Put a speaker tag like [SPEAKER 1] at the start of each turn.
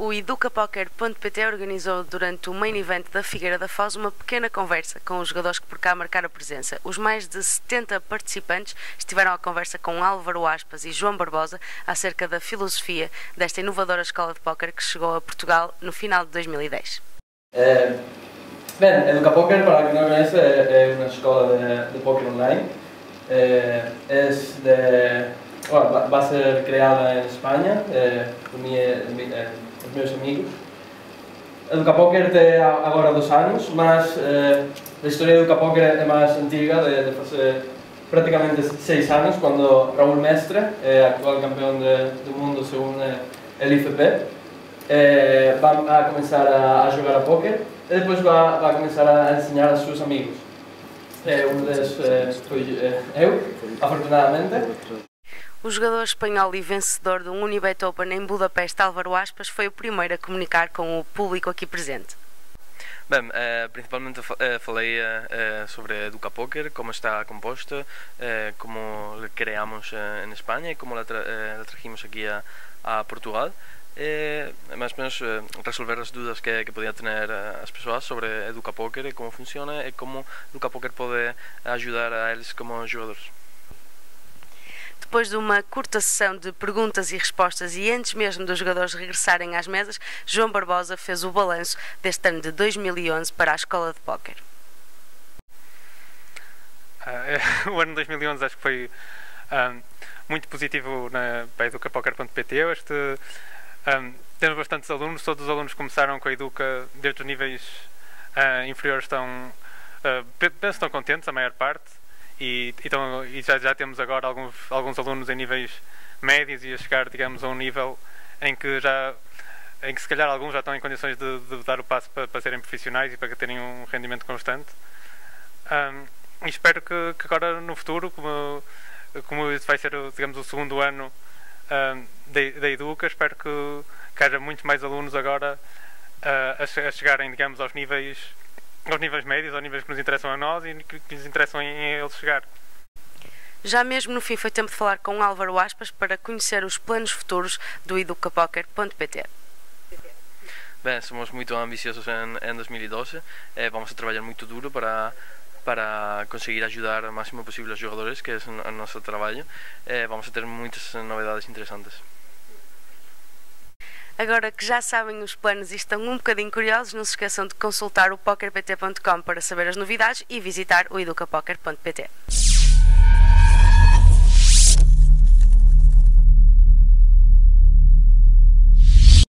[SPEAKER 1] o educapoker.pt organizou durante o main event da Figueira da Foz uma pequena conversa com os jogadores que por cá marcaram a presença. Os mais de 70 participantes estiveram à conversa com Álvaro Aspas e João Barbosa acerca da filosofia desta inovadora escola de póquer que chegou a Portugal no final de 2010.
[SPEAKER 2] Eh, bem, Educapoker, para quem não conhece, é, é uma escola de, de póquer online. Eh, é de, bueno, va a ser eh, por mí, eh, os meus amigos. Educapoker tem agora dos anos, mas eh, a historia de Educapoker é máis antiga, de, de fazer praticamente seis anos, quando Raúl Mestre, eh, actual campeón de, do mundo según eh, el IFP, eh, va a começar a, a jogar a póquer e depois vai, vai começar a ensinar aos seus amigos. Eh, um deles eh, foi eh, eu, afortunadamente.
[SPEAKER 1] O jogador espanhol e vencedor do Unibet Open em Budapeste, Álvaro Aspas, foi o primeiro a comunicar com o público aqui presente.
[SPEAKER 3] Bem, eh, principalmente eh, falei eh, sobre Educa Poker, como está composto, como le creamos en España y como la, tra trajimos aquí a, a Portugal. Eh, más o menos resolver as dúdas que, que tener as persoas sobre Educa Poker e como funciona e como Educa Poker pode ajudar a eles como jogadores.
[SPEAKER 1] Depois de uma curta sessão de perguntas e respostas e antes mesmo dos jogadores regressarem às mesas, João Barbosa fez o balanço deste ano de 2011 para a Escola de Póquer.
[SPEAKER 4] Uh, o ano de 2011 acho que foi um, muito positivo na, para educapoker.pt. Este, um, temos bastantes alunos, todos os alunos começaram com a Educa desde os níveis uh, inferiores estão, uh, penso estão contentes, a maior parte e, então, e já, já temos agora alguns, alguns alunos em níveis médios e a chegar, digamos, a um nível em que já em que se calhar alguns já estão em condições de, de dar o passo para, para, serem profissionais e para terem um rendimento constante. Um, e espero que, que, agora no futuro, como, como vai ser, digamos, o segundo ano um, da Educa, espero que, que haja muitos mais alunos agora uh, a, a chegarem, digamos, aos níveis aos níveis médios, aos níveis que nos interessam a nós e que, que nos interessam em eles chegar.
[SPEAKER 1] Já mesmo no fim foi tempo de falar com Álvaro Aspas para conhecer os planos futuros do educapoker.pt.
[SPEAKER 3] Bem, somos muito ambiciosos em, em 2012. Eh, vamos a trabalhar muito duro para para conseguir ajudar o máximo possível os jogadores, que é o nosso trabalho. Eh, vamos a ter muitas novidades interessantes.
[SPEAKER 1] Agora que já sabem os planos e estão um bocadinho curiosos, não se esqueçam de consultar o pokerpt.com para saber as novidades e visitar o educapoker.pt.